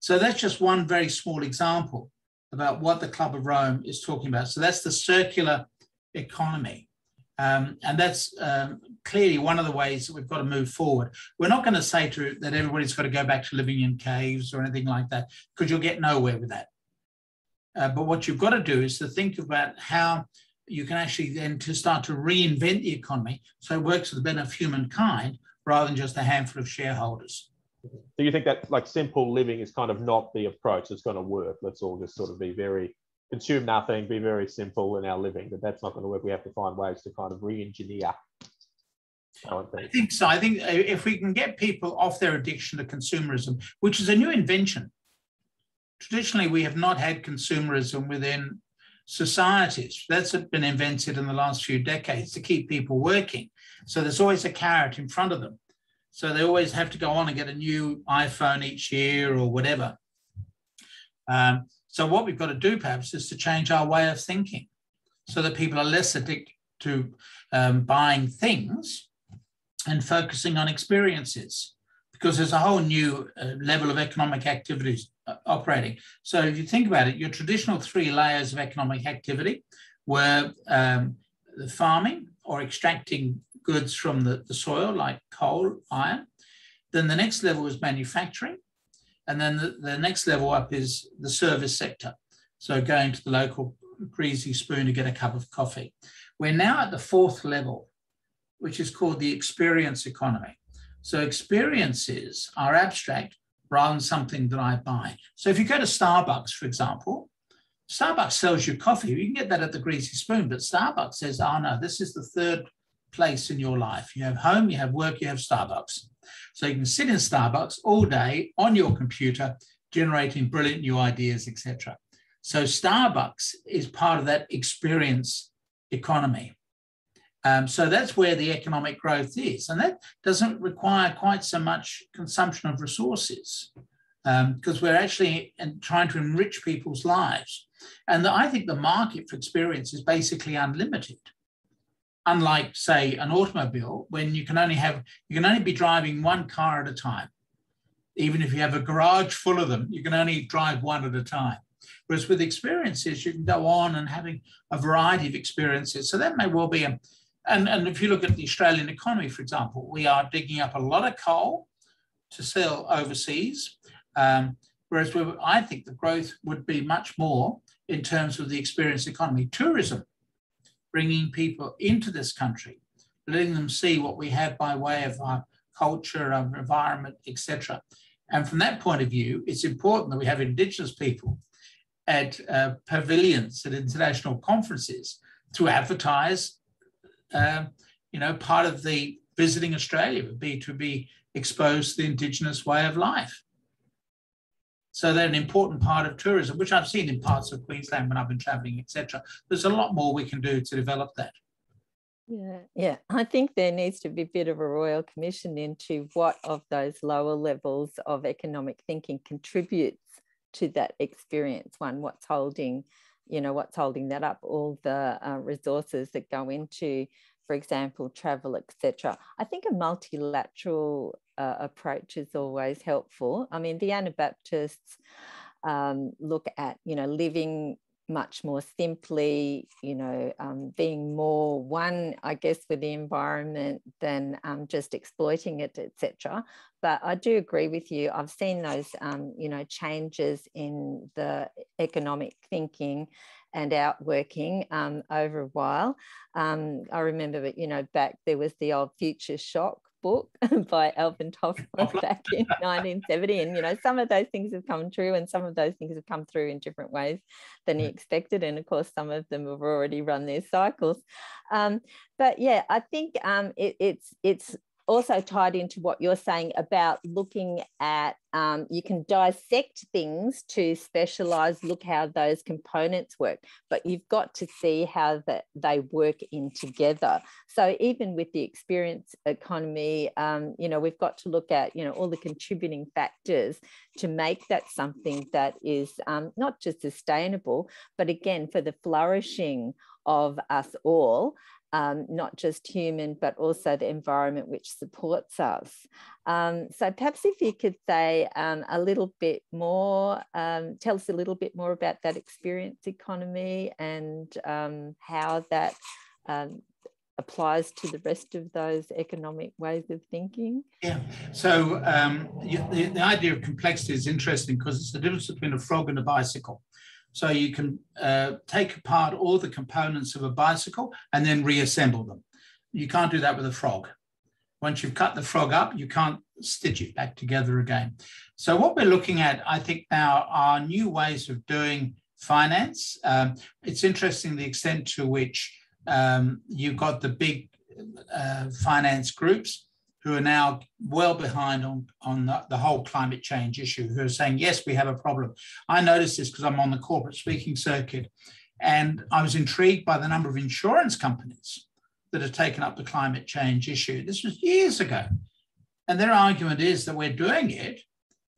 So that's just one very small example about what the Club of Rome is talking about. So that's the circular economy. Um, and that's um, clearly one of the ways that we've got to move forward. We're not going to say to, that everybody's got to go back to living in caves or anything like that, because you'll get nowhere with that. Uh, but what you've got to do is to think about how you can actually then to start to reinvent the economy so it works for the benefit of humankind rather than just a handful of shareholders. Do you think that like simple living is kind of not the approach that's going to work? Let's all just sort of be very consume nothing, be very simple in our living. That that's not going to work. We have to find ways to kind of re-engineer. I think so. I think if we can get people off their addiction to consumerism, which is a new invention, traditionally we have not had consumerism within societies. That's been invented in the last few decades to keep people working. So there's always a carrot in front of them. So they always have to go on and get a new iPhone each year or whatever. Um, so what we've got to do perhaps is to change our way of thinking so that people are less addicted to um, buying things and focusing on experiences because there's a whole new uh, level of economic activities operating. So if you think about it, your traditional three layers of economic activity were um, the farming or extracting goods from the, the soil like coal, iron. Then the next level is manufacturing. And then the, the next level up is the service sector. So going to the local greasy spoon to get a cup of coffee. We're now at the fourth level, which is called the experience economy. So experiences are abstract rather than something that I buy. So if you go to Starbucks, for example, Starbucks sells you coffee. You can get that at the greasy spoon, but Starbucks says, oh no, this is the third place in your life. You have home, you have work, you have Starbucks. So you can sit in Starbucks all day on your computer, generating brilliant new ideas, etc. So Starbucks is part of that experience economy. Um, so that's where the economic growth is. And that doesn't require quite so much consumption of resources because um, we're actually trying to enrich people's lives. And the, I think the market for experience is basically unlimited. Unlike, say, an automobile, when you can only have, you can only be driving one car at a time. Even if you have a garage full of them, you can only drive one at a time. Whereas with experiences, you can go on and having a variety of experiences. So that may well be a, and, and if you look at the Australian economy, for example, we are digging up a lot of coal to sell overseas. Um, whereas I think the growth would be much more in terms of the experience economy. Tourism, bringing people into this country, letting them see what we have by way of our culture, our environment, etc. And from that point of view, it's important that we have Indigenous people at uh, pavilions at international conferences to advertise uh, you know, part of the visiting Australia would be to be exposed to the Indigenous way of life. So they're an important part of tourism, which I've seen in parts of Queensland when I've been traveling, etc. There's a lot more we can do to develop that. Yeah, yeah. I think there needs to be a bit of a royal commission into what of those lower levels of economic thinking contributes to that experience. One, what's holding you know what's holding that up? All the uh, resources that go into for example travel etc i think a multilateral uh, approach is always helpful. I mean the anabaptists um, look at you know living much more simply, you know, um, being more one, I guess, with the environment than um, just exploiting it, etc. But I do agree with you. I've seen those, um, you know, changes in the economic thinking and outworking um, over a while. Um, I remember, you know, back there was the old future shock book <laughs> by Alvin Toffler back in <laughs> 1970. And, you know, some of those things have come true and some of those things have come through in different ways than he expected. And of course, some of them have already run their cycles. Um, but yeah, I think um, it, it's, it's also tied into what you're saying about looking at um, you can dissect things to specialize look how those components work but you've got to see how that they work in together. So even with the experience economy um, you know we've got to look at you know all the contributing factors to make that something that is um, not just sustainable but again for the flourishing of us all um, not just human, but also the environment which supports us. Um, so perhaps if you could say um, a little bit more, um, tell us a little bit more about that experience economy and um, how that um, applies to the rest of those economic ways of thinking? Yeah. So um, the, the, idea of complexity is interesting because it's the difference between a frog and a bicycle. So you can uh, take apart all the components of a bicycle and then reassemble them. You can't do that with a frog. Once you've cut the frog up, you can't stitch it back together again. So what we're looking at, I think now, are new ways of doing finance. Um, it's interesting the extent to which um, you've got the big uh, finance groups who are now well behind on, on the, the, whole climate change issue, who are saying, yes, we have a problem. I noticed this because I'm on the corporate speaking circuit, and I was intrigued by the number of insurance companies that have taken up the climate change issue. This was years ago. And their argument is that we're doing it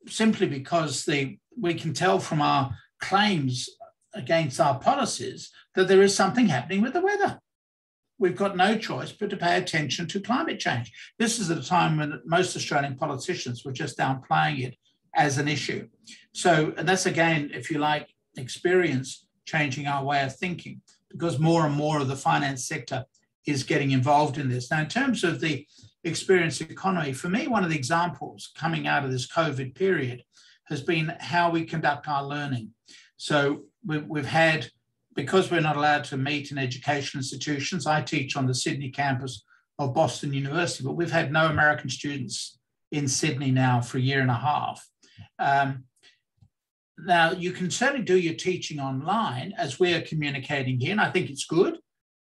simply because the, we can tell from our claims against our policies that there is something happening with the weather. We've got no choice but to pay attention to climate change. This is at a time when most Australian politicians were just downplaying it as an issue. So, and that's again, if you like, experience changing our way of thinking because more and more of the finance sector is getting involved in this. Now, in terms of the experience economy, for me, one of the examples coming out of this COVID period has been how we conduct our learning. So we've had, because we're not allowed to meet in education institutions, I teach on the Sydney campus of Boston University, but we've had no American students in Sydney now for a year and a half. Um, now, you can certainly do your teaching online as we are communicating here, and I think it's good.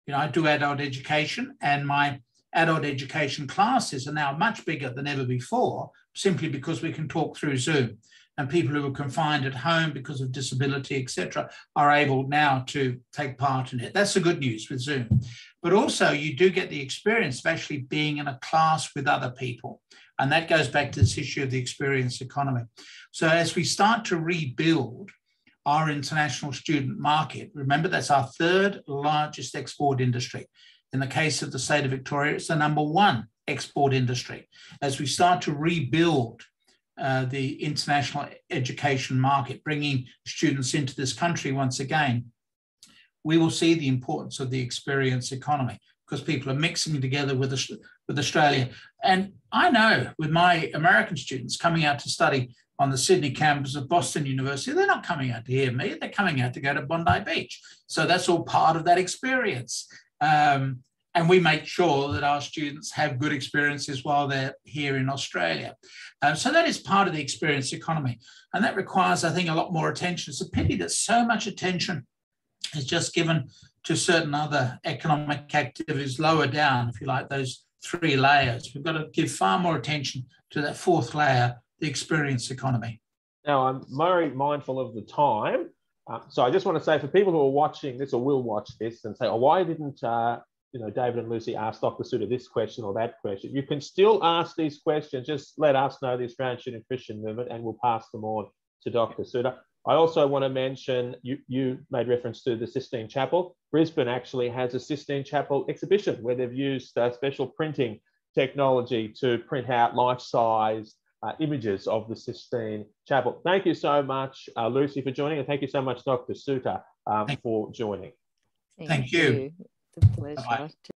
You know, I do adult education, and my adult education classes are now much bigger than ever before, simply because we can talk through Zoom. And people who are confined at home because of disability, etc., are able now to take part in it. That's the good news with Zoom. But also, you do get the experience of actually being in a class with other people. And that goes back to this issue of the experience economy. So as we start to rebuild our international student market, remember that's our third largest export industry. In the case of the state of Victoria, it's the number one export industry. As we start to rebuild uh, the international education market, bringing students into this country once again, we will see the importance of the experience economy because people are mixing together with, with Australia. And I know with my American students coming out to study on the Sydney campus of Boston University, they're not coming out to hear me, they're coming out to go to Bondi Beach. So that's all part of that experience. Um, and we make sure that our students have good experiences while they're here in Australia. Um, so that is part of the experience economy. And that requires, I think, a lot more attention. It's a pity that so much attention is just given to certain other economic activities lower down, if you like, those three layers. We've got to give far more attention to that fourth layer, the experience economy. Now, I'm very mindful of the time. Uh, so I just want to say for people who are watching this or will watch this and say, oh, why didn't uh, you know David and Lucy asked Dr. Suter this question or that question? You can still ask these questions. Just let us know the Australian Student Christian Movement and we'll pass them on to Dr. Suter. I also want to mention you, you made reference to the Sistine Chapel. Brisbane actually has a Sistine Chapel exhibition where they've used uh, special printing technology to print out life-size uh, images of the Sistine Chapel. Thank you so much, uh, Lucy, for joining, and thank you so much, Dr. Suter, um, for joining. Thank, thank you. you. It's a pleasure.